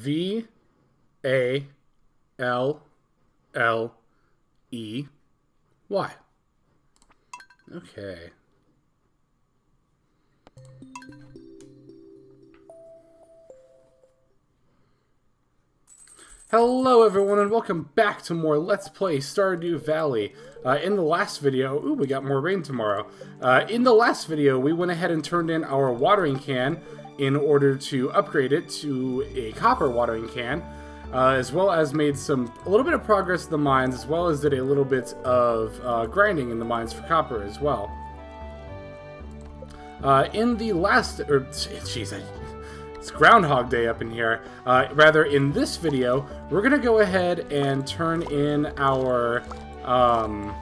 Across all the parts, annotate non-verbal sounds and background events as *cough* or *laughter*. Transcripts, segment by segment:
V A L L E Y. Okay. Hello everyone and welcome back to more Let's Play Stardew Valley. Uh, in the last video, ooh, we got more rain tomorrow. Uh, in the last video, we went ahead and turned in our watering can in order to upgrade it to a copper watering can, uh, as well as made some a little bit of progress in the mines, as well as did a little bit of uh, grinding in the mines for copper as well. Uh, in the last, or jeez, it's Groundhog Day up in here. Uh, rather, in this video, we're to go ahead and turn in our... Um,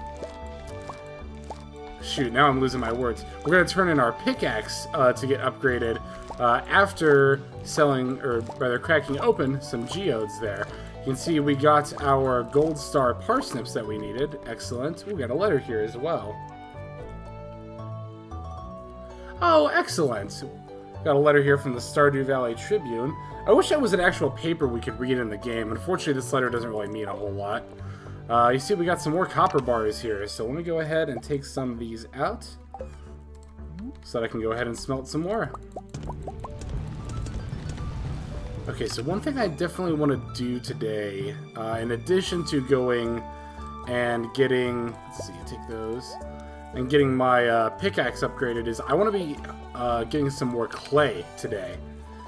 shoot, now I'm losing my words. We're going to turn in our pickaxe uh, to get upgraded uh, after selling, or rather cracking open some geodes there. You can see we got our gold star parsnips that we needed. Excellent. We got a letter here as well. Oh, excellent. Got a letter here from the Stardew Valley Tribune. I wish that was an actual paper we could read in the game. Unfortunately, this letter doesn't really mean a whole lot. Uh, you see, we got some more copper bars here, so let me go ahead and take some of these out so that I can go ahead and smelt some more. Okay, so one thing I definitely want to do today, uh, in addition to going and getting, let's see, take those, and getting my uh, pickaxe upgraded is I want to be uh, getting some more clay today.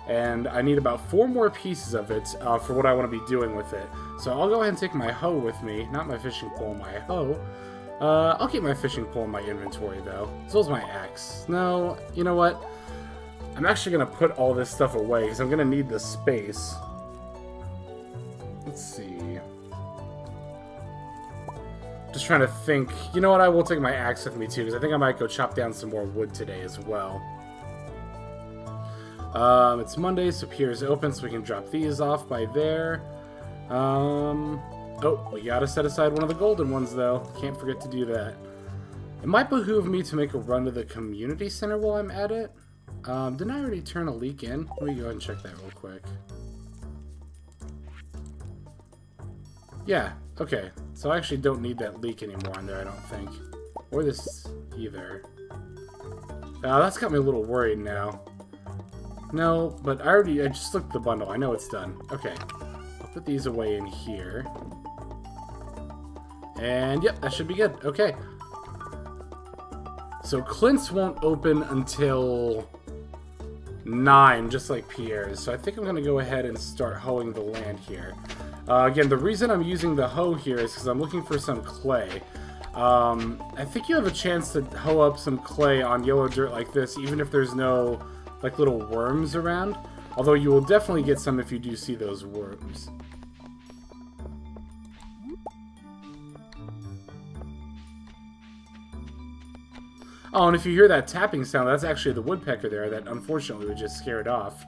And I need about four more pieces of it uh, for what I want to be doing with it. So I'll go ahead and take my hoe with me. Not my fishing pole, my hoe. Uh, I'll keep my fishing pole in my inventory, though. As well as my axe. No, you know what? I'm actually going to put all this stuff away, because I'm going to need the space. Let's see. Just trying to think. You know what? I will take my axe with me, too, because I think I might go chop down some more wood today as well. Um, it's Monday, so Pierre is open, so we can drop these off by there. Um, oh, we gotta set aside one of the golden ones, though. Can't forget to do that. It might behoove me to make a run to the community center while I'm at it. Um, didn't I already turn a leak in? Let me go ahead and check that real quick. Yeah, okay. So I actually don't need that leak anymore on there, I don't think. Or this either. Uh, that's got me a little worried now. No, but I already, I just looked at the bundle. I know it's done. Okay. I'll put these away in here. And yep, that should be good. Okay. So Clint's won't open until 9, just like Pierre's. So I think I'm going to go ahead and start hoeing the land here. Uh, again, the reason I'm using the hoe here is because I'm looking for some clay. Um, I think you have a chance to hoe up some clay on yellow dirt like this, even if there's no like little worms around. Although you will definitely get some if you do see those worms. Oh, and if you hear that tapping sound, that's actually the woodpecker there that unfortunately we just scared off.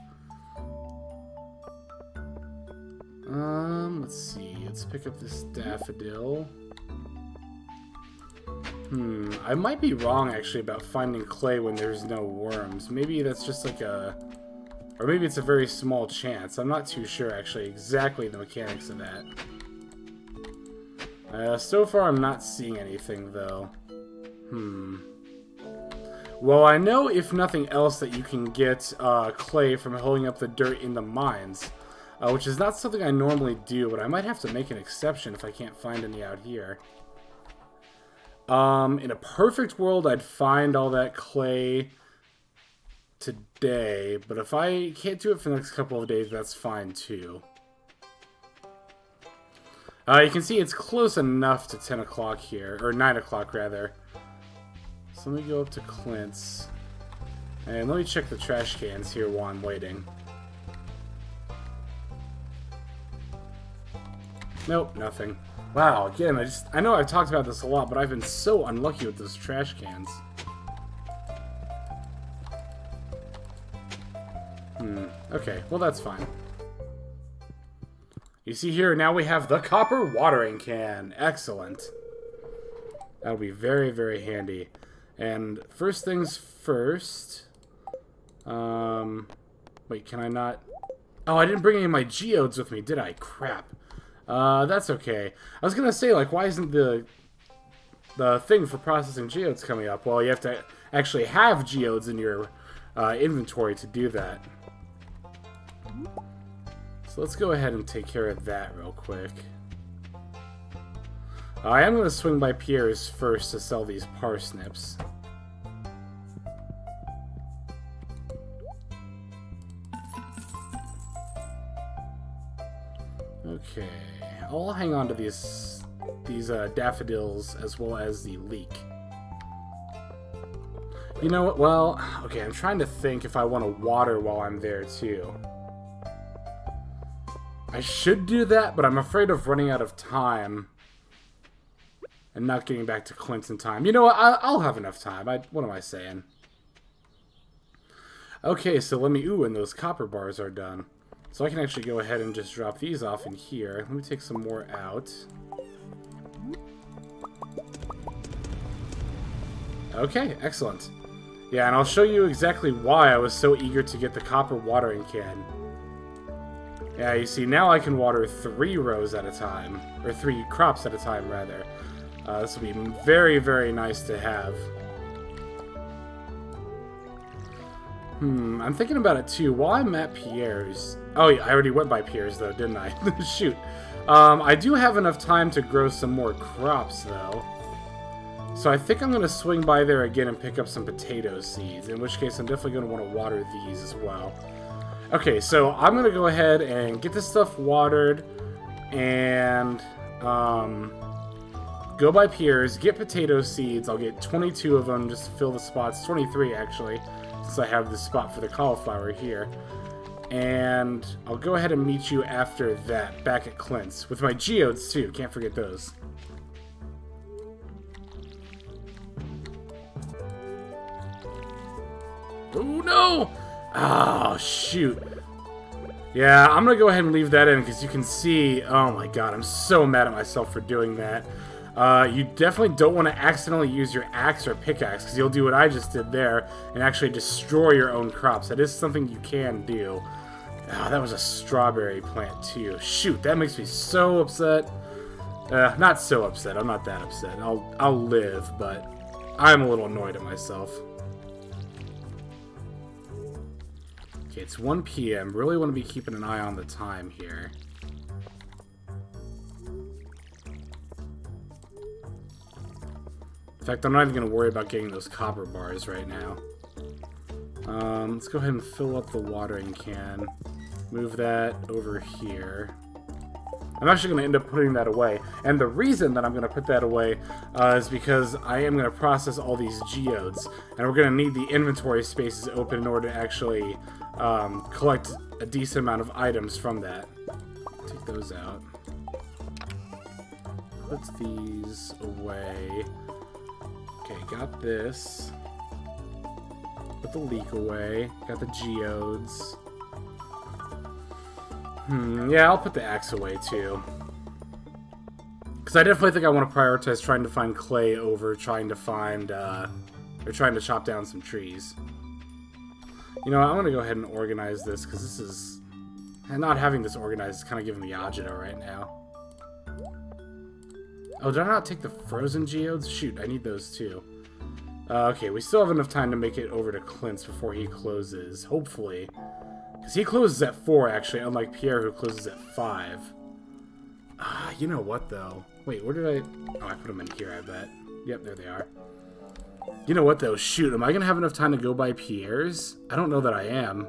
Um, let's see. Let's pick up this daffodil. Hmm, I might be wrong actually about finding clay when there's no worms. Maybe that's just like a... Or maybe it's a very small chance. I'm not too sure actually exactly the mechanics of that. Uh, so far I'm not seeing anything though. Hmm. Well, I know if nothing else that you can get uh, clay from holding up the dirt in the mines. Uh, which is not something I normally do, but I might have to make an exception if I can't find any out here. Um, in a perfect world, I'd find all that clay today, but if I can't do it for the next couple of days, that's fine too. Uh, you can see it's close enough to 10 o'clock here, or 9 o'clock rather. So let me go up to Clint's. And let me check the trash cans here while I'm waiting. Nope, nothing. Wow, again, I just... I know I've talked about this a lot, but I've been so unlucky with those trash cans. Hmm, okay, well that's fine. You see here, now we have the copper watering can. Excellent. That'll be very, very handy. And first things first... Um... Wait, can I not... Oh, I didn't bring any of my geodes with me, did I? Crap. Uh, that's okay. I was gonna say, like, why isn't the the thing for processing geodes coming up? Well, you have to actually have geodes in your uh, inventory to do that. So let's go ahead and take care of that real quick. I am going to swing by Pierre's first to sell these parsnips. Okay, I'll hang on to these these uh, daffodils as well as the leek. You know what? Well, okay, I'm trying to think if I want to water while I'm there too. I should do that, but I'm afraid of running out of time and not getting back to Clint in time. You know what? I'll have enough time. I, what am I saying? Okay, so let me... Ooh, and those copper bars are done. So I can actually go ahead and just drop these off in here. Let me take some more out. Okay, excellent. Yeah, and I'll show you exactly why I was so eager to get the copper watering can. Yeah, you see, now I can water three rows at a time. Or three crops at a time, rather. Uh, this will be very, very nice to have. Hmm, I'm thinking about it too. While I'm at Pierre's... Oh, yeah, I already went by Pierre's, though, didn't I? *laughs* Shoot. Um, I do have enough time to grow some more crops, though. So I think I'm going to swing by there again and pick up some potato seeds, in which case I'm definitely going to want to water these as well. Okay, so I'm going to go ahead and get this stuff watered and um, go by Pierre's, get potato seeds. I'll get 22 of them just to fill the spots. 23, actually, since I have the spot for the cauliflower here. And I'll go ahead and meet you after that back at Clint's. With my geodes, too. Can't forget those. Oh, no! Oh, shoot. Yeah, I'm gonna go ahead and leave that in because you can see... Oh my god, I'm so mad at myself for doing that. Uh, you definitely don't want to accidentally use your axe or pickaxe because you'll do what I just did there and actually destroy your own crops. That is something you can do. Oh, that was a strawberry plant too. Shoot, that makes me so upset. Uh, not so upset. I'm not that upset. I'll I'll live, but I'm a little annoyed at myself. Okay, it's 1 p.m. Really want to be keeping an eye on the time here. In fact, I'm not even going to worry about getting those copper bars right now. Um, let's go ahead and fill up the watering can. Move that over here. I'm actually going to end up putting that away. And the reason that I'm going to put that away uh, is because I am going to process all these geodes. And we're going to need the inventory spaces open in order to actually um, collect a decent amount of items from that. Take those out. Put these away. Okay, got this. Put the leek away. Got the geodes. Hmm, yeah, I'll put the axe away too. Because I definitely think I want to prioritize trying to find clay over trying to find, uh, or trying to chop down some trees. You know, I'm going to go ahead and organize this, because this is... And not having this organized is kind of giving me agita right now. Oh, did I not take the frozen geodes? Shoot, I need those too. Uh, okay, we still have enough time to make it over to Clint's before he closes, hopefully. Because he closes at 4, actually, unlike Pierre, who closes at 5. Ah, you know what, though? Wait, where did I... Oh, I put them in here, I bet. Yep, there they are. You know what, though? Shoot, am I going to have enough time to go by Pierre's? I don't know that I am.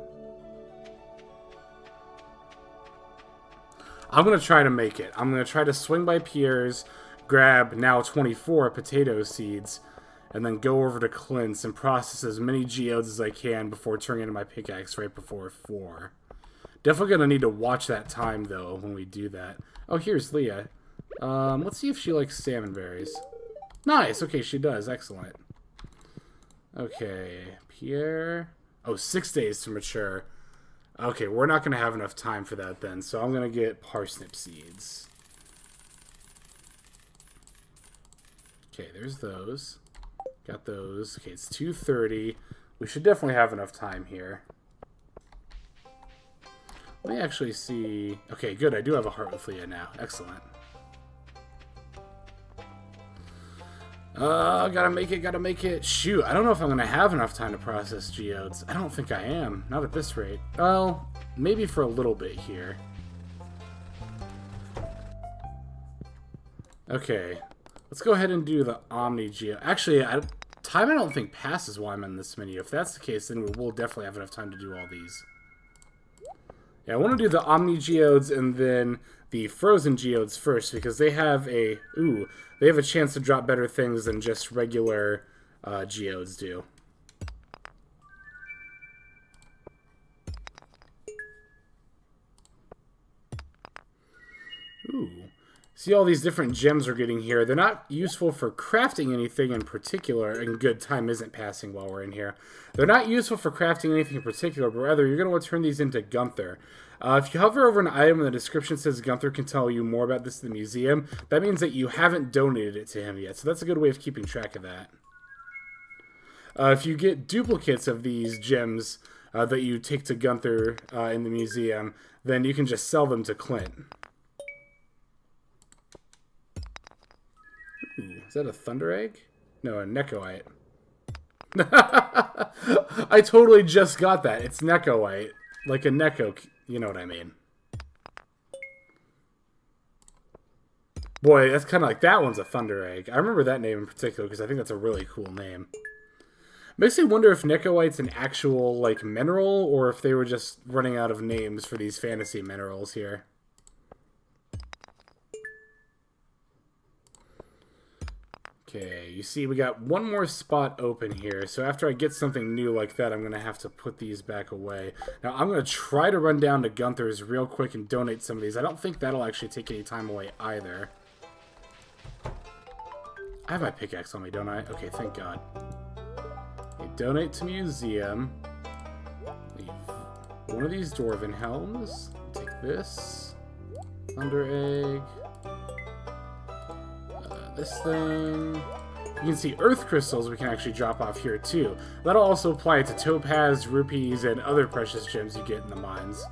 I'm going to try to make it. I'm going to try to swing by Pierre's, grab now 24 potato seeds, and then go over to Clint's and process as many geodes as I can before turning into my pickaxe right before 4. Definitely to need to watch that time, though, when we do that. Oh, here's Leah. Um, let's see if she likes salmon berries. Nice! Okay, she does. Excellent. Okay, Pierre. Oh, six days to mature. Okay, we're not going to have enough time for that then, so I'm going to get parsnip seeds. Okay, there's those. Got those. Okay, it's 2.30. We should definitely have enough time here. Let me actually see... Okay, good. I do have a heart with Leah now. Excellent. Uh, gotta make it, gotta make it. Shoot, I don't know if I'm gonna have enough time to process geodes. I don't think I am. Not at this rate. Well, maybe for a little bit here. Okay. Let's go ahead and do the Omni Geo. Actually, I, time I don't think passes while I'm in this menu. If that's the case, then we will definitely have enough time to do all these. Yeah, I want to do the Omni Geodes and then the Frozen Geodes first because they have a... Ooh, they have a chance to drop better things than just regular uh, geodes do. Ooh. See all these different gems we're getting here. They're not useful for crafting anything in particular, and good time isn't passing while we're in here. They're not useful for crafting anything in particular, but rather you're going to want to turn these into Gunther. Uh, if you hover over an item and the description says Gunther can tell you more about this in the museum, that means that you haven't donated it to him yet. So that's a good way of keeping track of that. Uh, if you get duplicates of these gems uh, that you take to Gunther uh, in the museum, then you can just sell them to Clint. Is that a Thunder Egg? No, a Nekoite. *laughs* I totally just got that. It's Nekoite. Like a Neko you know what I mean. Boy, that's kind of like, that one's a Thunder Egg. I remember that name in particular because I think that's a really cool name. Makes me wonder if Nekoite's an actual, like, mineral, or if they were just running out of names for these fantasy minerals here. Okay, you see we got one more spot open here, so after I get something new like that, I'm going to have to put these back away. Now, I'm going to try to run down to Gunther's real quick and donate some of these. I don't think that'll actually take any time away either. I have my pickaxe on me, don't I? Okay, thank God. Okay, donate to museum. Leave one of these Dwarven helms. Take this. Thunder egg this thing. You can see earth crystals we can actually drop off here too. That'll also apply to topaz, rubies, and other precious gems you get in the mines.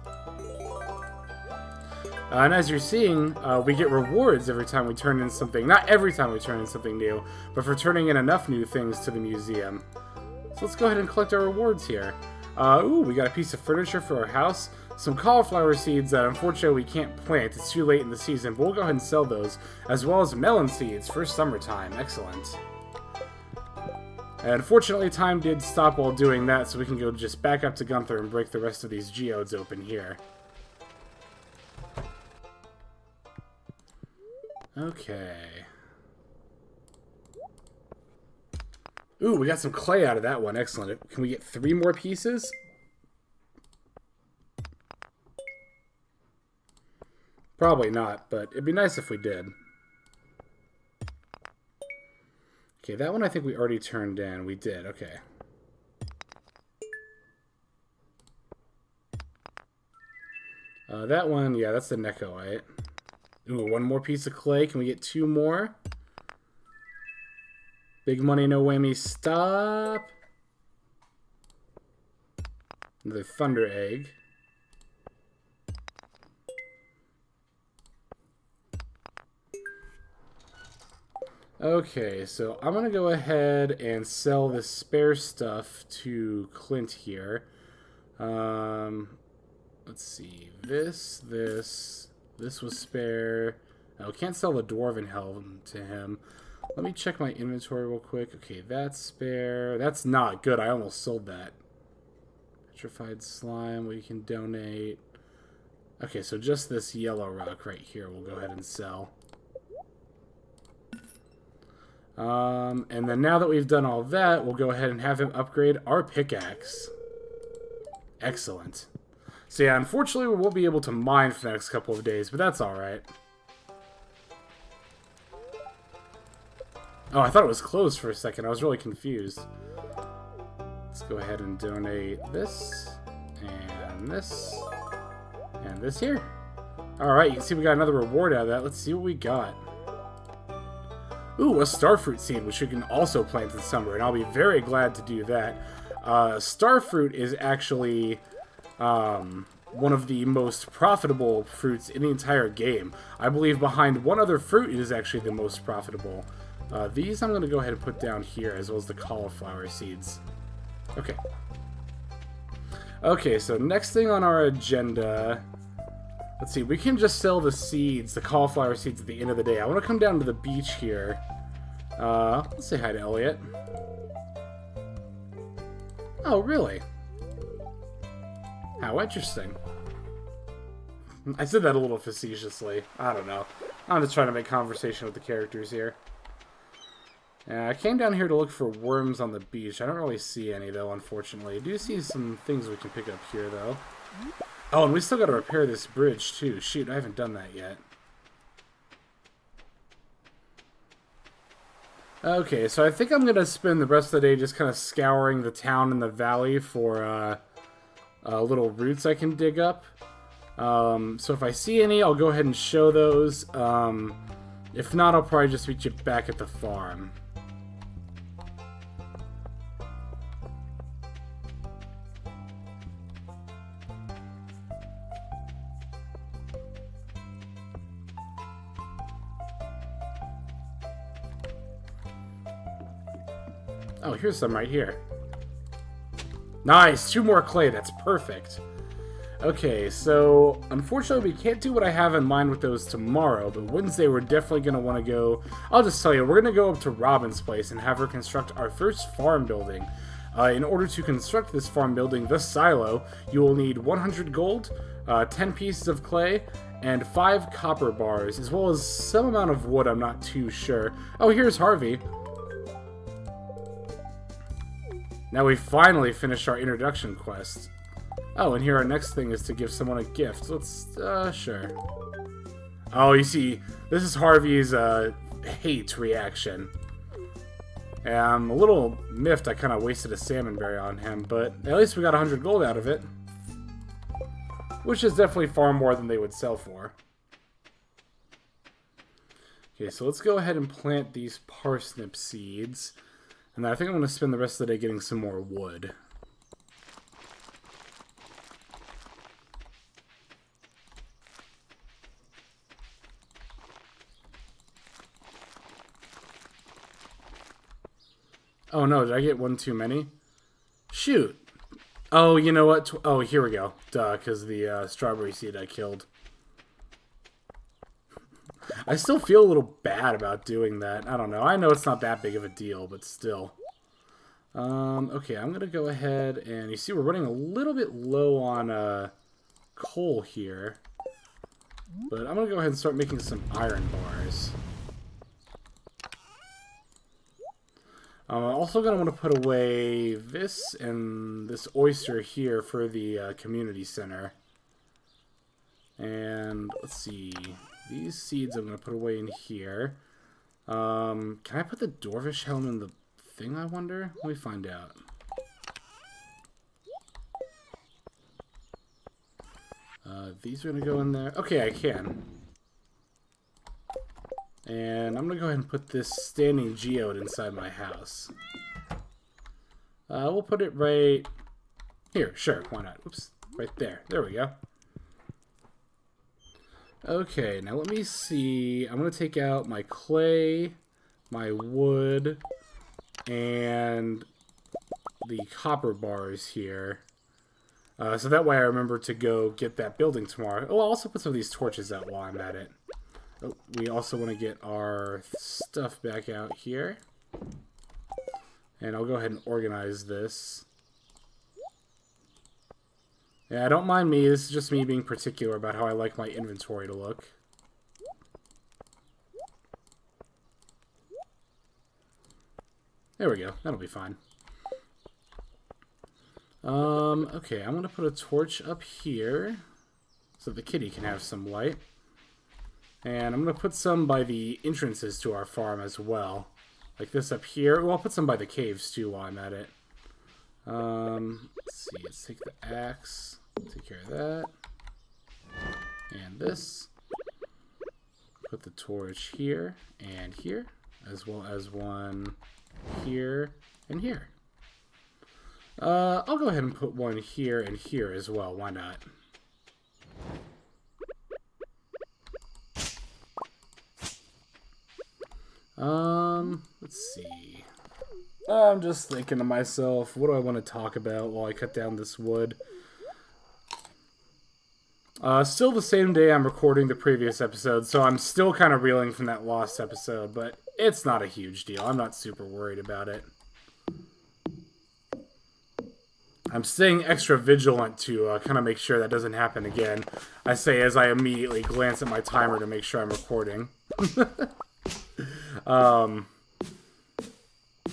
Uh, and as you're seeing, uh, we get rewards every time we turn in something. Not every time we turn in something new, but for turning in enough new things to the museum. So let's go ahead and collect our rewards here. Uh, ooh, we got a piece of furniture for our house some cauliflower seeds that unfortunately we can't plant. It's too late in the season, but we'll go ahead and sell those, as well as melon seeds for summertime. Excellent. And unfortunately, time did stop while doing that, so we can go just back up to Gunther and break the rest of these geodes open here. Okay. Ooh, we got some clay out of that one. Excellent. Can we get three more pieces? Probably not, but it'd be nice if we did. Okay, that one I think we already turned in. We did, okay. Uh, that one, yeah, that's the Nekoite. Ooh, one more piece of clay. Can we get two more? Big money, no whammy. Stop. The Thunder Egg. Okay, so I'm going to go ahead and sell the spare stuff to Clint here. Um, let's see. This, this, this was spare. I can't sell the Dwarven Helm to him. Let me check my inventory real quick. Okay, that's spare. That's not good. I almost sold that. Petrified Slime, we can donate. Okay, so just this yellow rock right here we'll go ahead and sell. Um, and then now that we've done all that, we'll go ahead and have him upgrade our pickaxe. Excellent. So yeah, unfortunately we won't be able to mine for the next couple of days, but that's alright. Oh, I thought it was closed for a second. I was really confused. Let's go ahead and donate this, and this, and this here. Alright, you can see we got another reward out of that. Let's see what we got. Ooh, a starfruit seed, which you can also plant in summer, and I'll be very glad to do that. Uh, starfruit is actually um, one of the most profitable fruits in the entire game. I believe behind one other fruit it is actually the most profitable. Uh, these I'm going to go ahead and put down here, as well as the cauliflower seeds. Okay. Okay, so next thing on our agenda... Let's see, we can just sell the seeds, the cauliflower seeds at the end of the day. I want to come down to the beach here. Uh, let's say hi to Elliot. Oh, really? How interesting. I said that a little facetiously. I don't know. I'm just trying to make conversation with the characters here. I came down here to look for worms on the beach. I don't really see any, though, unfortunately. I do see some things we can pick up here, though. Oh, and we still gotta repair this bridge, too. Shoot, I haven't done that yet. Okay, so I think I'm gonna spend the rest of the day just kind of scouring the town and the valley for, uh, uh, little roots I can dig up. Um, so if I see any, I'll go ahead and show those. Um, if not, I'll probably just meet you back at the farm. Here's some right here. Nice! Two more clay, that's perfect. Okay, so unfortunately we can't do what I have in mind with those tomorrow, but Wednesday we're definitely going to want to go... I'll just tell you, we're going to go up to Robin's place and have her construct our first farm building. Uh, in order to construct this farm building, the silo, you will need 100 gold, uh, 10 pieces of clay, and 5 copper bars, as well as some amount of wood, I'm not too sure. Oh, here's Harvey. Now we finally finished our introduction quest. Oh, and here our next thing is to give someone a gift. Let's, uh, sure. Oh, you see, this is Harvey's, uh, hate reaction. And I'm a little miffed I kind of wasted a salmon berry on him, but at least we got 100 gold out of it. Which is definitely far more than they would sell for. Okay, so let's go ahead and plant these parsnip seeds. And I think I'm going to spend the rest of the day getting some more wood. Oh no, did I get one too many? Shoot. Oh, you know what? oh, here we go. Duh, because the uh, strawberry seed I killed. I still feel a little bad about doing that. I don't know. I know it's not that big of a deal, but still. Um, okay, I'm going to go ahead and you see we're running a little bit low on uh, coal here. But I'm going to go ahead and start making some iron bars. I'm also going to want to put away this and this oyster here for the uh, community center. And let's see. These seeds I'm going to put away in here. Um, can I put the Dwarvish helm in the thing, I wonder? Let me find out. Uh, these are going to go in there. Okay, I can. And I'm going to go ahead and put this standing geode inside my house. Uh, we'll put it right here. Sure, why not? Oops, right there. There we go. Okay, now let me see. I'm going to take out my clay, my wood, and the copper bars here. Uh, so that way I remember to go get that building tomorrow. Oh, I'll also put some of these torches out while I'm at it. Oh, we also want to get our stuff back out here. And I'll go ahead and organize this. Yeah, don't mind me. This is just me being particular about how I like my inventory to look. There we go. That'll be fine. Um, okay, I'm going to put a torch up here so the kitty can have some light. And I'm going to put some by the entrances to our farm as well. Like this up here. Well, I'll put some by the caves too while I'm at it. Um, let's see. Let's take the axe. Take care of that. And this. Put the torch here and here, as well as one here and here. Uh, I'll go ahead and put one here and here as well. Why not? Um, let's see. I'm just thinking to myself, what do I want to talk about while I cut down this wood? Uh, still the same day I'm recording the previous episode, so I'm still kind of reeling from that lost episode, but it's not a huge deal. I'm not super worried about it. I'm staying extra vigilant to uh, kind of make sure that doesn't happen again. I say as I immediately glance at my timer to make sure I'm recording. *laughs* um,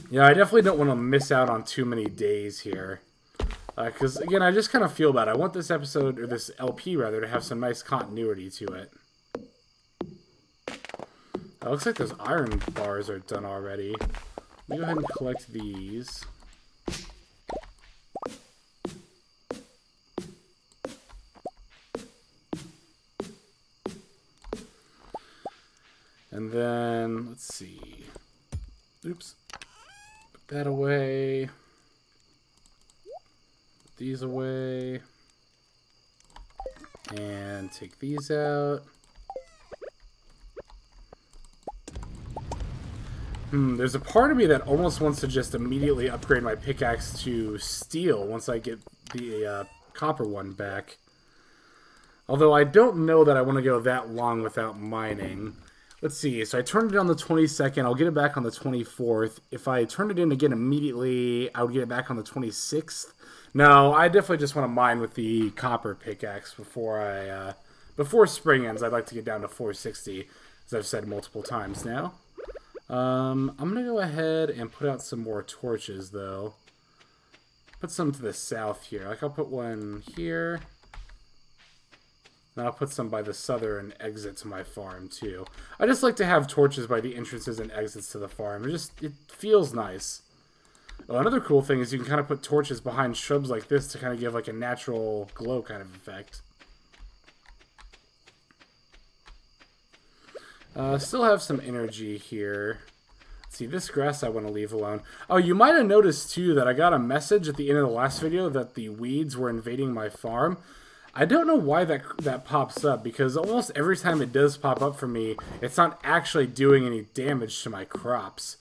yeah, I definitely don't want to miss out on too many days here. Because, uh, again, I just kind of feel bad. I want this episode, or this LP, rather, to have some nice continuity to it. It looks like those iron bars are done already. Let me go ahead and collect these. And then, let's see. Oops. Put that away. These away. And take these out. Hmm, there's a part of me that almost wants to just immediately upgrade my pickaxe to steel once I get the uh, copper one back. Although I don't know that I want to go that long without mining. Let's see. So I turned it on the 22nd. I'll get it back on the 24th. If I turn it in again immediately, I would get it back on the 26th. No, I definitely just want to mine with the copper pickaxe before I uh, before spring ends. I'd like to get down to 460, as I've said multiple times now. Um, I'm gonna go ahead and put out some more torches though. Put some to the south here. Like I'll put one here. And I'll put some by the southern exit to my farm, too. I just like to have torches by the entrances and exits to the farm. It just, it feels nice. Well, another cool thing is you can kind of put torches behind shrubs like this to kind of give like a natural glow kind of effect. Uh, still have some energy here. Let's see, this grass I want to leave alone. Oh, you might have noticed too that I got a message at the end of the last video that the weeds were invading my farm. I don't know why that that pops up because almost every time it does pop up for me, it's not actually doing any damage to my crops.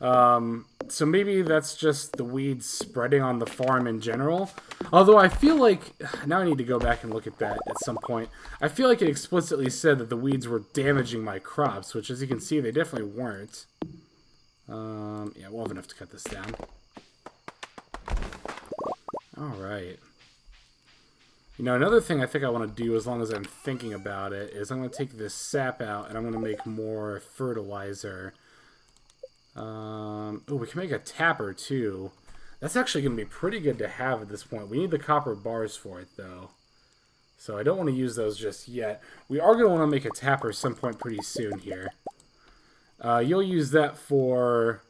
Um, so maybe that's just the weeds spreading on the farm in general. Although I feel like *sighs* now I need to go back and look at that at some point. I feel like it explicitly said that the weeds were damaging my crops, which as you can see they definitely weren't. Um, yeah, we'll have enough to cut this down. All right. You know, another thing I think I want to do, as long as I'm thinking about it, is I'm going to take this sap out and I'm going to make more fertilizer. Um, oh, we can make a tapper, too. That's actually going to be pretty good to have at this point. We need the copper bars for it, though. So I don't want to use those just yet. We are going to want to make a tapper some point pretty soon here. Uh, you'll use that for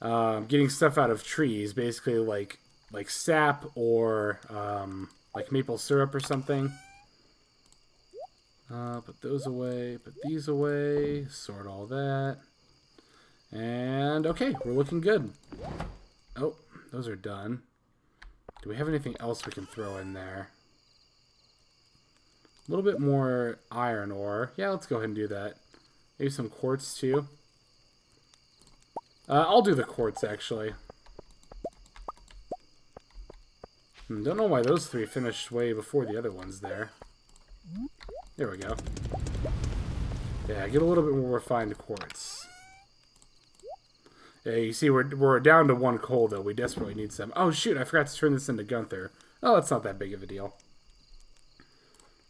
um, getting stuff out of trees, basically like like sap or... Um, like maple syrup or something. Uh, put those away, put these away, sort all that. And okay, we're looking good. Oh, those are done. Do we have anything else we can throw in there? A little bit more iron ore. Yeah, let's go ahead and do that. Maybe some quartz too. Uh, I'll do the quartz actually. Hmm, don't know why those three finished way before the other ones there. There we go. Yeah, get a little bit more refined quartz. Yeah, you see, we're, we're down to one coal, though. We desperately need some. Oh, shoot, I forgot to turn this into Gunther. Oh, that's not that big of a deal.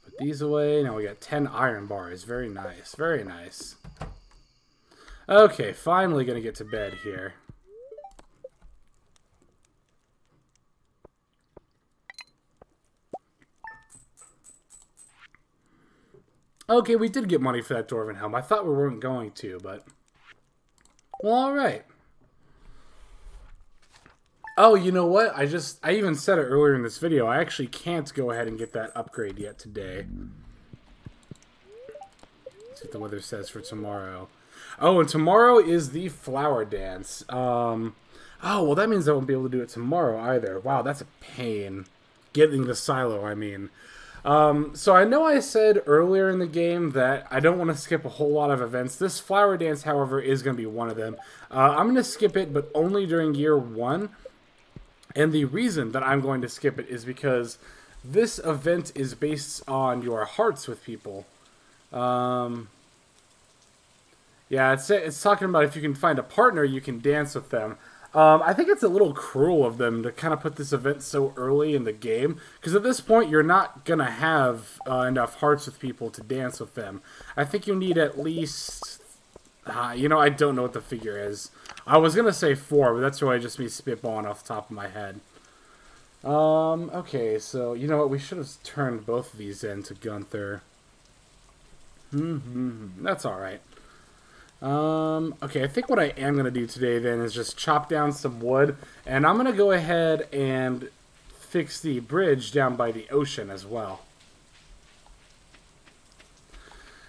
Put these away. Now we got 10 iron bars. Very nice. Very nice. Okay, finally gonna get to bed here. Okay, we did get money for that Dwarven Helm. I thought we weren't going to, but... Well, alright. Oh, you know what? I just... I even said it earlier in this video. I actually can't go ahead and get that upgrade yet today. See what the weather says for tomorrow. Oh, and tomorrow is the flower dance. Um... Oh, well, that means I won't be able to do it tomorrow either. Wow, that's a pain. Getting the silo, I mean. Um, so I know I said earlier in the game that I don't want to skip a whole lot of events. This flower dance, however, is going to be one of them. Uh, I'm going to skip it, but only during year one. And the reason that I'm going to skip it is because this event is based on your hearts with people. Um, yeah, it's, it's talking about if you can find a partner, you can dance with them. Um, I think it's a little cruel of them to kind of put this event so early in the game, because at this point you're not gonna have uh, enough hearts with people to dance with them. I think you need at least, uh, you know, I don't know what the figure is. I was gonna say four, but that's why I just me spitballing off the top of my head. Um, okay, so you know what? We should have turned both of these into Gunther. Mm hmm, that's all right. Um, okay, I think what I am going to do today then is just chop down some wood, and I'm going to go ahead and fix the bridge down by the ocean as well.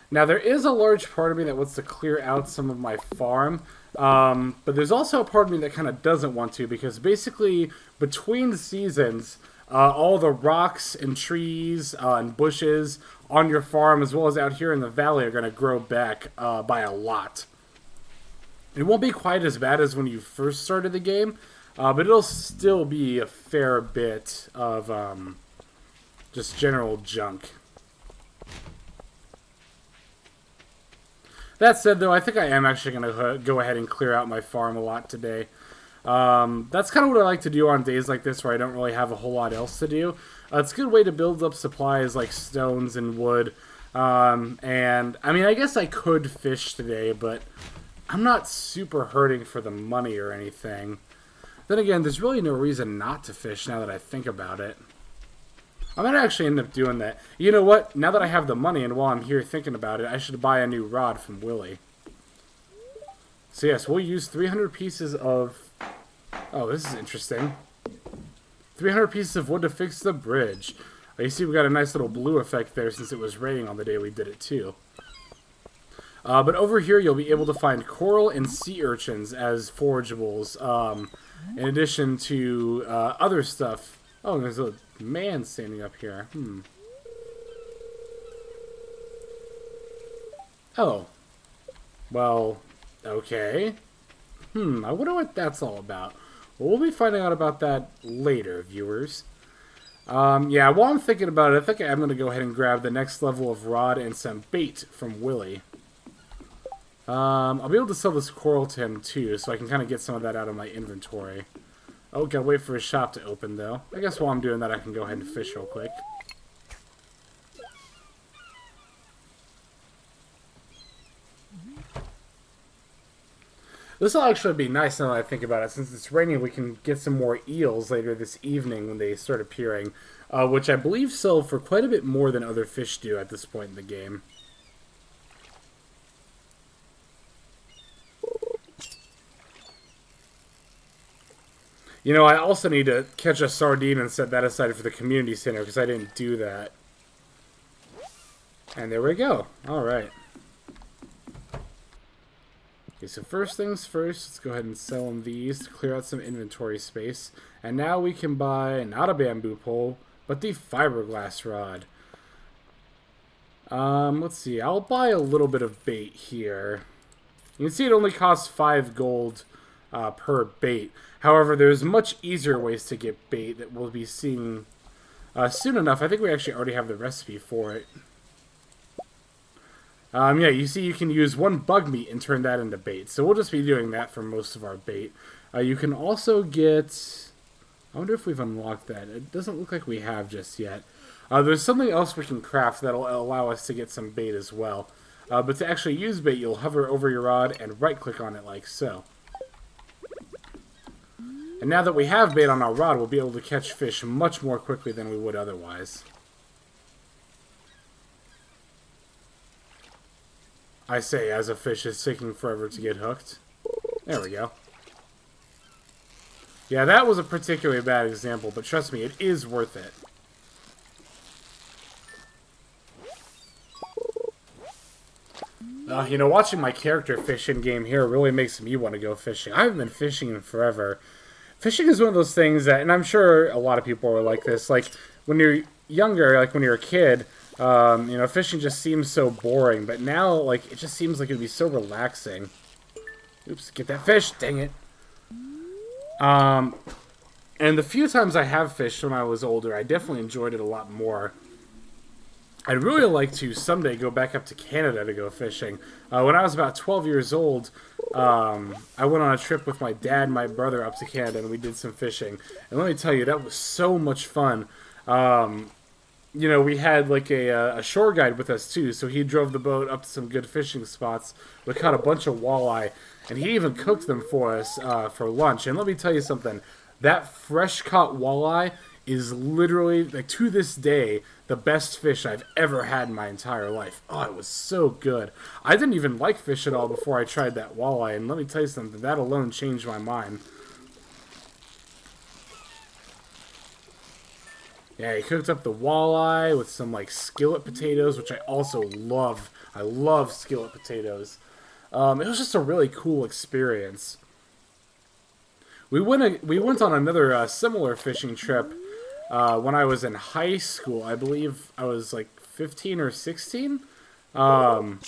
Now, there is a large part of me that wants to clear out some of my farm, um, but there's also a part of me that kind of doesn't want to, because basically, between seasons, uh, all the rocks and trees uh, and bushes on your farm, as well as out here in the valley, are going to grow back uh, by a lot. It won't be quite as bad as when you first started the game, uh, but it'll still be a fair bit of um, just general junk. That said, though, I think I am actually going to go ahead and clear out my farm a lot today. Um, that's kind of what I like to do on days like this where I don't really have a whole lot else to do. Uh, it's a good way to build up supplies like stones and wood. Um, and, I mean, I guess I could fish today, but I'm not super hurting for the money or anything. Then again, there's really no reason not to fish now that I think about it. I might actually end up doing that. You know what? Now that I have the money and while I'm here thinking about it, I should buy a new rod from Willy. So yes, we'll use 300 pieces of... Oh, this is interesting. 300 pieces of wood to fix the bridge. Oh, you see we got a nice little blue effect there since it was raining on the day we did it too. Uh, but over here you'll be able to find coral and sea urchins as forageables, um, in addition to uh, other stuff. Oh, there's a man standing up here. Hmm. Oh. Well, okay. Hmm, I wonder what that's all about. Well, be finding out about that later, viewers. Um, yeah, while I'm thinking about it, I think I'm going to go ahead and grab the next level of rod and some bait from Willy. Um, I'll be able to sell this coral to him, too, so I can kind of get some of that out of my inventory. Oh, gotta wait for his shop to open, though. I guess while I'm doing that, I can go ahead and fish real quick. This will actually be nice now that I think about it. Since it's raining, we can get some more eels later this evening when they start appearing, uh, which I believe sell for quite a bit more than other fish do at this point in the game. You know, I also need to catch a sardine and set that aside for the community center because I didn't do that. And there we go. Alright. Okay, so first things first, let's go ahead and sell them these to clear out some inventory space. And now we can buy not a bamboo pole, but the fiberglass rod. Um, let's see, I'll buy a little bit of bait here. You can see it only costs 5 gold uh, per bait. However, there's much easier ways to get bait that we'll be seeing uh, soon enough. I think we actually already have the recipe for it. Um, yeah, you see you can use one bug meat and turn that into bait. So we'll just be doing that for most of our bait. Uh, you can also get... I wonder if we've unlocked that. It doesn't look like we have just yet. Uh, there's something else we can craft that'll allow us to get some bait as well. Uh, but to actually use bait, you'll hover over your rod and right-click on it like so. And now that we have bait on our rod, we'll be able to catch fish much more quickly than we would otherwise. I say, as a fish is taking forever to get hooked. There we go. Yeah, that was a particularly bad example, but trust me, it is worth it. Uh, you know, watching my character fish in game here really makes me want to go fishing. I haven't been fishing in forever, fishing is one of those things that, and I'm sure a lot of people are like this, like when you're younger, like when you're a kid, um, you know, fishing just seems so boring. But now, like, it just seems like it'd be so relaxing. Oops, get that fish, dang it. Um, and the few times I have fished when I was older, I definitely enjoyed it a lot more. I'd really like to someday go back up to Canada to go fishing. Uh, when I was about 12 years old, um, I went on a trip with my dad and my brother up to Canada, and we did some fishing. And let me tell you, that was so much fun. Um, you know, we had like a, uh, a shore guide with us too, so he drove the boat up to some good fishing spots. We caught a bunch of walleye, and he even cooked them for us uh, for lunch. And let me tell you something that fresh caught walleye is literally, like, to this day, the best fish I've ever had in my entire life. Oh, it was so good. I didn't even like fish at all before I tried that walleye, and let me tell you something, that alone changed my mind. Yeah, he cooked up the walleye with some like skillet potatoes, which I also love. I love skillet potatoes. Um, it was just a really cool experience. We went a, we went on another uh, similar fishing trip uh, when I was in high school. I believe I was like 15 or 16. Um,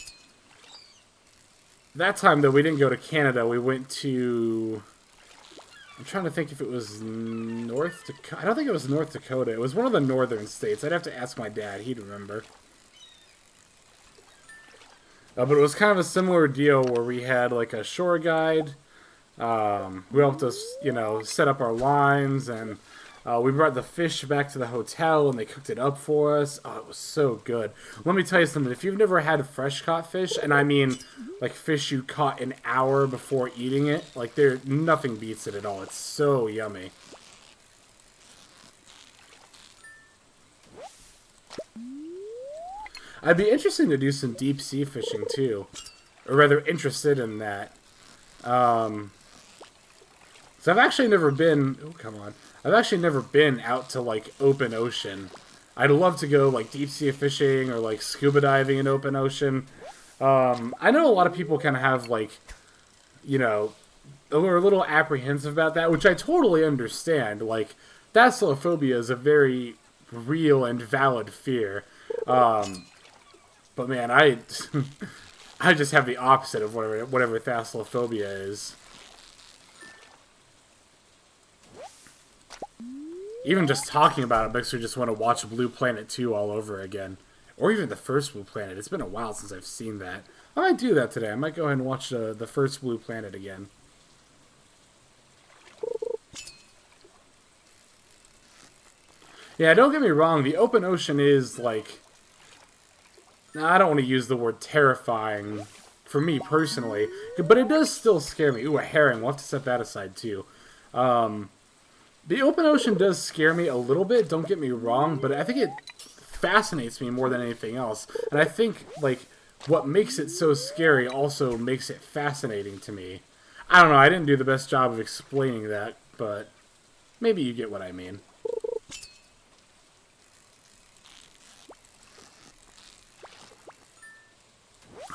that time though, we didn't go to Canada. We went to I'm trying to think if it was North Dakota. I don't think it was North Dakota. It was one of the northern states. I'd have to ask my dad. He'd remember. Uh, but it was kind of a similar deal where we had like a shore guide. Um, we helped us, you know, set up our lines and uh, we brought the fish back to the hotel and they cooked it up for us. Oh, it was so good. Let me tell you something. If you've never had fresh caught fish, and I mean like fish you caught an hour before eating it, like there nothing beats it at all. It's so yummy. I'd be interested to do some deep sea fishing too, or rather interested in that. Um, so I've actually never been. Oh, come on. I've actually never been out to like open ocean. I'd love to go like deep sea fishing or like scuba diving in open ocean. Um, I know a lot of people kind of have like, you know, are a little apprehensive about that, which I totally understand. Like, thalassophobia is a very real and valid fear. Um, but man, I *laughs* I just have the opposite of whatever whatever thalassophobia is. Even just talking about it makes me just want to watch Blue Planet 2 all over again. Or even the first Blue Planet. It's been a while since I've seen that. I might do that today. I might go ahead and watch uh, the first Blue Planet again. Yeah, don't get me wrong. The open ocean is, like... I don't want to use the word terrifying for me personally, but it does still scare me. Ooh, a herring. We'll have to set that aside, too. Um, the open ocean does scare me a little bit, don't get me wrong, but I think it fascinates me more than anything else. And I think, like, what makes it so scary also makes it fascinating to me. I don't know, I didn't do the best job of explaining that, but maybe you get what I mean.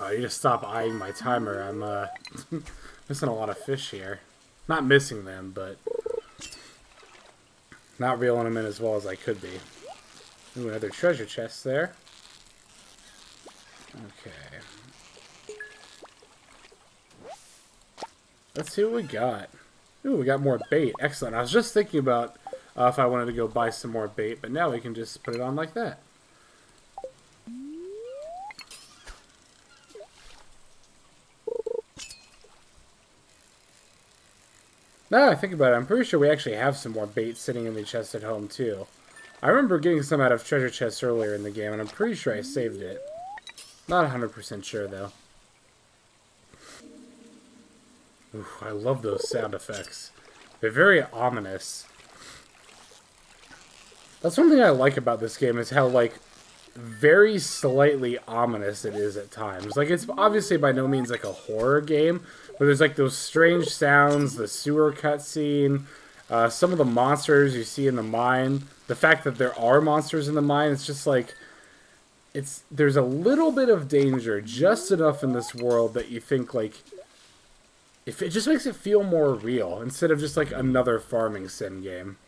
Oh, you just stop eyeing my timer. I'm, uh, *laughs* missing a lot of fish here. Not missing them, but not reeling them in as well as I could be. Ooh, another treasure chest there. Okay. Let's see what we got. Ooh, we got more bait. Excellent. I was just thinking about uh, if I wanted to go buy some more bait, but now we can just put it on like that. Now I think about it, I'm pretty sure we actually have some more bait sitting in the chest at home, too. I remember getting some out of treasure chests earlier in the game, and I'm pretty sure I saved it. Not 100% sure, though. Ooh, I love those sound effects. They're very ominous. That's one thing I like about this game, is how, like, very slightly ominous it is at times. Like, it's obviously by no means, like, a horror game, but there's like those strange sounds, the sewer cutscene, uh, some of the monsters you see in the mine. The fact that there are monsters in the mine, it's just like it's there's a little bit of danger, just enough in this world that you think like if it just makes it feel more real instead of just like another farming sim game.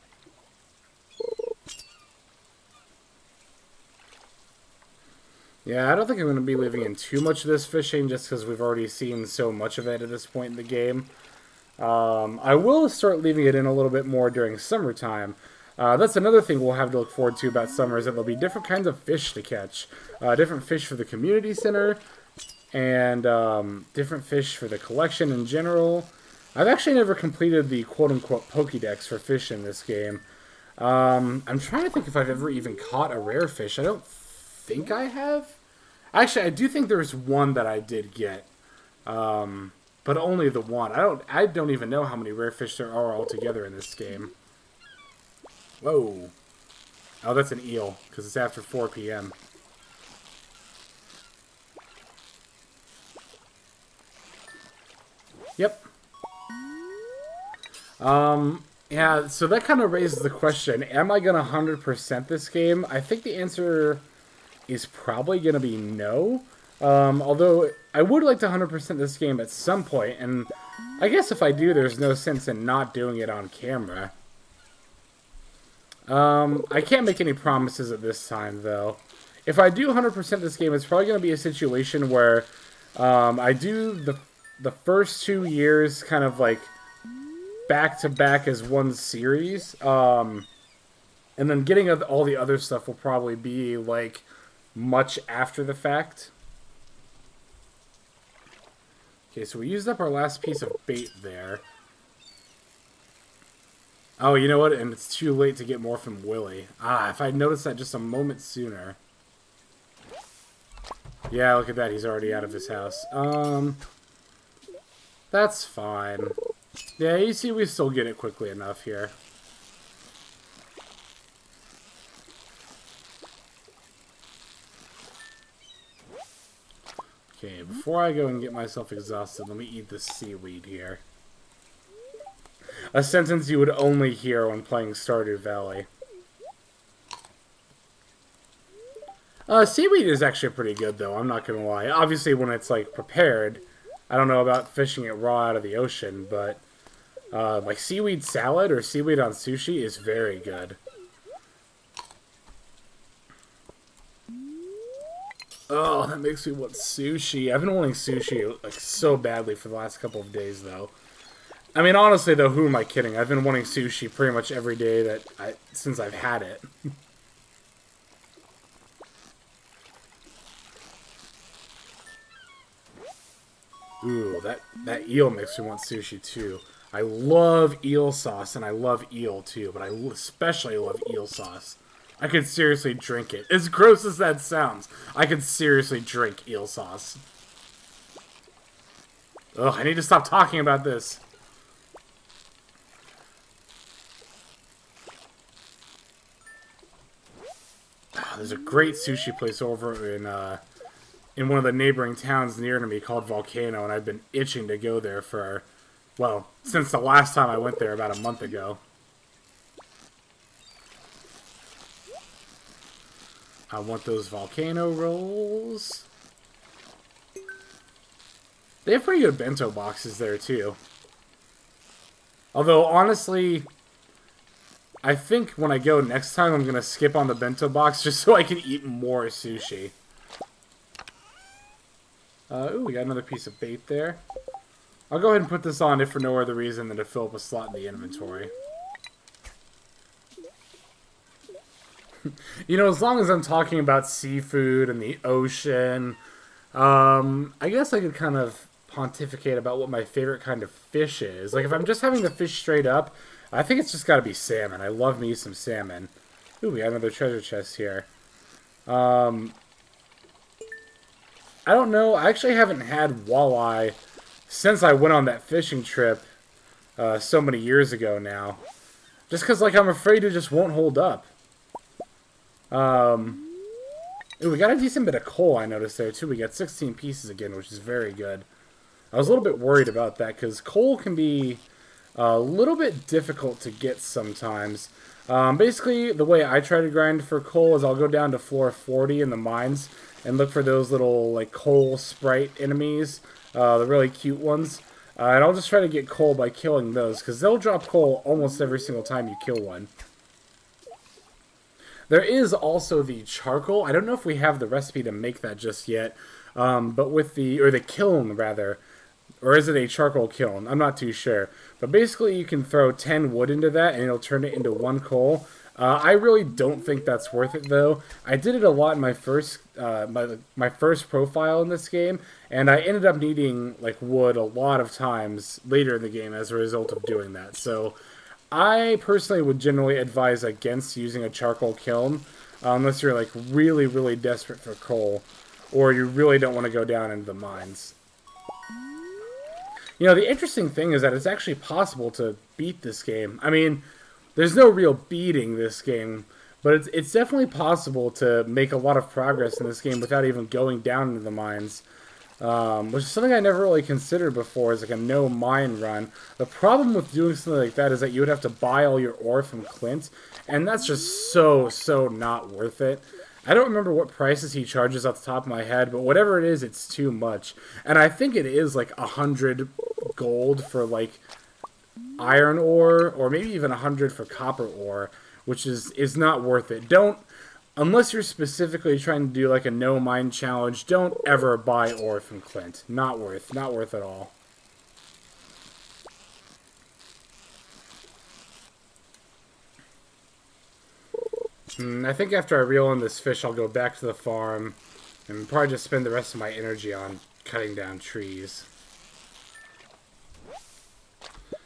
Yeah, I don't think I'm going to be leaving in too much of this fishing just because we've already seen so much of it at this point in the game. Um, I will start leaving it in a little bit more during summertime. Uh, that's another thing we'll have to look forward to about summer is that there'll be different kinds of fish to catch. Uh, different fish for the community center, and um, different fish for the collection in general. I've actually never completed the quote-unquote Pokédex for fish in this game. Um, I'm trying to think if I've ever even caught a rare fish. I don't think I have. Actually, I do think there's one that I did get, um, but only the one. I don't. I don't even know how many rare fish there are altogether in this game. Whoa! Oh, that's an eel because it's after 4 p.m. Yep. Um, yeah, so that kind of raises the question, am I going to 100% this game? I think the answer is probably going to be no. Um, although, I would like to 100% this game at some point, and I guess if I do, there's no sense in not doing it on camera. Um, I can't make any promises at this time, though. If I do 100% this game, it's probably going to be a situation where um, I do the, the first two years kind of like back to back as one series. Um, and then getting all the other stuff will probably be like much after the fact. Okay, so we used up our last piece of bait there. Oh, you know what? And it's too late to get more from Willy. Ah, if I'd noticed that just a moment sooner. Yeah, look at that. He's already out of his house. Um, that's fine. Yeah, you see, we still get it quickly enough here. Okay, before I go and get myself exhausted, let me eat this seaweed here. A sentence you would only hear when playing Stardew Valley. Uh, seaweed is actually pretty good, though, I'm not gonna lie. Obviously, when it's, like, prepared, I don't know about fishing it raw out of the ocean, but uh, like seaweed salad or seaweed on sushi is very good. Oh, that makes me want sushi. I've been wanting sushi like so badly for the last couple of days, though. I mean, honestly, though, who am I kidding? I've been wanting sushi pretty much every day that I since I've had it. *laughs* Ooh, that that eel makes me want sushi too. I love eel sauce, and I love eel too, but I especially love eel sauce. I could seriously drink it. As gross as that sounds, I could seriously drink eel sauce. Ugh, I need to stop talking about this. Oh, there's a great sushi place over in uh, in one of the neighboring towns near to me called Volcano, and I've been itching to go there for well, since the last time I went there about a month ago. I want those volcano rolls. They have pretty good bento boxes there, too. Although, honestly, I think when I go next time, I'm going to skip on the bento box just so I can eat more sushi. Uh, ooh, we got another piece of bait there. I'll go ahead and put this on if for no other reason than to fill up a slot in the inventory. *laughs* you know, as long as I'm talking about seafood and the ocean, um, I guess I could kind of pontificate about what my favorite kind of fish is. Like, if I'm just having the fish straight up, I think it's just got to be salmon. I love me some salmon. Ooh, we got another treasure chest here. Um, I don't know. I actually haven't had walleye since I went on that fishing trip uh, so many years ago now. Just because, like, I'm afraid it just won't hold up. Um, ooh, we got a decent bit of coal, I noticed there, too. We got 16 pieces again, which is very good. I was a little bit worried about that, because coal can be a little bit difficult to get sometimes. Um, basically, the way I try to grind for coal is I'll go down to floor 40 in the mines and look for those little, like, coal sprite enemies uh, the really cute ones. Uh, and I'll just try to get coal by killing those, because they'll drop coal almost every single time you kill one. There is also the charcoal. I don't know if we have the recipe to make that just yet, um, but with the or the kiln rather, or is it a charcoal kiln? I'm not too sure. But basically, you can throw 10 wood into that, and it'll turn it into one coal. Uh, I really don't think that's worth it though. I did it a lot in my first uh, my my first profile in this game, and I ended up needing like wood a lot of times later in the game as a result of doing that. So I personally would generally advise against using a charcoal kiln uh, unless you're like really really desperate for coal, or you really don't want to go down into the mines. You know, the interesting thing is that it's actually possible to beat this game. I mean there's no real beating this game, but it's it's definitely possible to make a lot of progress in this game without even going down into the mines. Um, which is something I never really considered before, is like a no mine run. The problem with doing something like that is that you would have to buy all your ore from Clint, and that's just so, so not worth it. I don't remember what prices he charges off the top of my head, but whatever it is, it's too much. And I think it is like a hundred gold for like iron ore or maybe even a 100 for copper ore, which is is not worth it. Don't unless you're specifically trying to do like a no mine challenge, don't ever buy ore from Clint. Not worth, not worth at all. Mm, I think after I reel in this fish, I'll go back to the farm and probably just spend the rest of my energy on cutting down trees.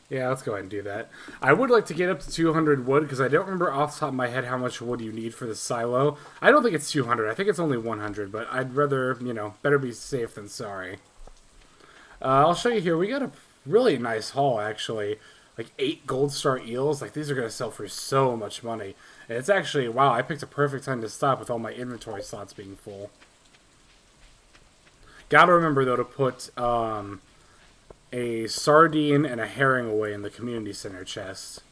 Yeah, let's go ahead and do that. I would like to get up to 200 wood, because I don't remember off the top of my head how much wood you need for the silo. I don't think it's 200. I think it's only 100, but I'd rather, you know, better be safe than sorry. Uh, I'll show you here. We got a really nice haul, actually. Like, eight gold star eels. Like, these are going to sell for so much money. And it's actually, wow, I picked a perfect time to stop with all my inventory slots being full. Gotta remember, though, to put... Um, a sardine and a herring away in the community center chest.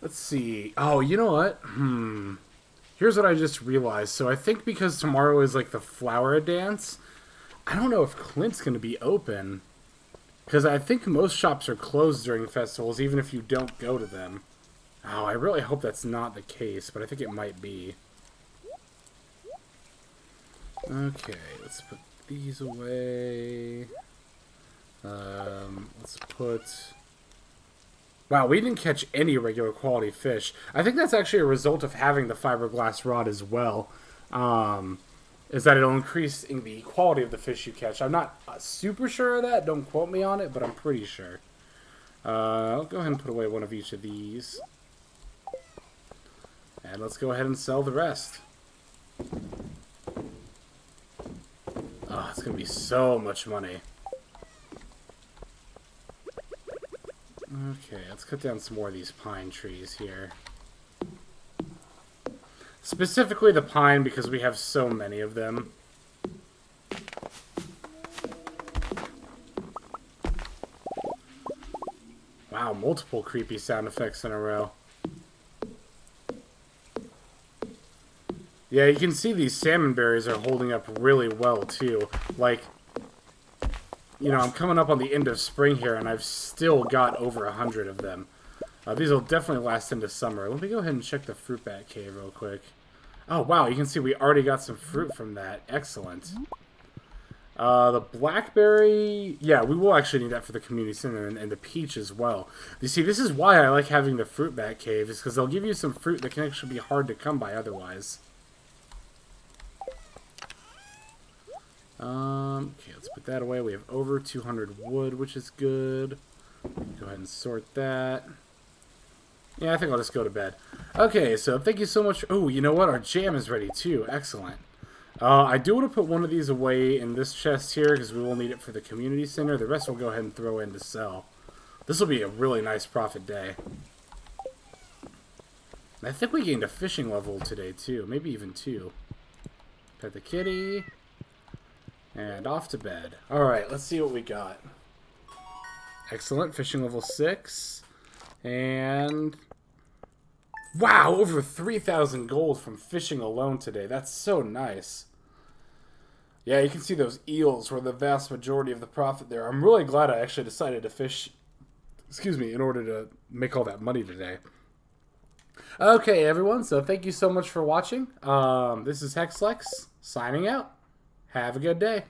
Let's see. Oh, you know what? Hmm. Here's what I just realized. So I think because tomorrow is like the flower dance, I don't know if Clint's going to be open. Because I think most shops are closed during festivals, even if you don't go to them. Oh, I really hope that's not the case, but I think it might be. Okay, let's put these away. Um, let's put... Wow, we didn't catch any regular quality fish. I think that's actually a result of having the fiberglass rod as well. Um, is that it'll increase in the quality of the fish you catch. I'm not uh, super sure of that. Don't quote me on it, but I'm pretty sure. Uh, I'll go ahead and put away one of each of these. And let's go ahead and sell the rest. Oh, it's gonna be so much money. Okay, let's cut down some more of these pine trees here. Specifically the pine because we have so many of them. Wow, multiple creepy sound effects in a row. Yeah, you can see these salmon berries are holding up really well, too. Like, you know, I'm coming up on the end of spring here, and I've still got over a hundred of them. Uh, these will definitely last into summer. Let me go ahead and check the fruit bat cave real quick. Oh, wow, you can see we already got some fruit from that. Excellent. Uh, the blackberry, yeah, we will actually need that for the community center, and, and, the peach as well. You see, this is why I like having the fruit bat cave, is because they'll give you some fruit that can actually be hard to come by otherwise. Um, okay, let's put that away. We have over 200 wood, which is good. Go ahead and sort that. Yeah, I think I'll just go to bed. Okay, so thank you so much. Oh, you know what? Our jam is ready too. Excellent. Uh, I do want to put one of these away in this chest here because we will need it for the community center. The rest we'll go ahead and throw in to sell. This will be a really nice profit day. I think we gained a fishing level today too. Maybe even two. Pet the kitty. And off to bed. Alright, let's see what we got. Excellent. Fishing level 6. And... Wow, over 3,000 gold from fishing alone today. That's so nice. Yeah, you can see those eels were the vast majority of the profit there. I'm really glad I actually decided to fish, excuse me, in order to make all that money today. Okay, everyone, so thank you so much for watching. Um, this is Hexlex signing out. Have a good day.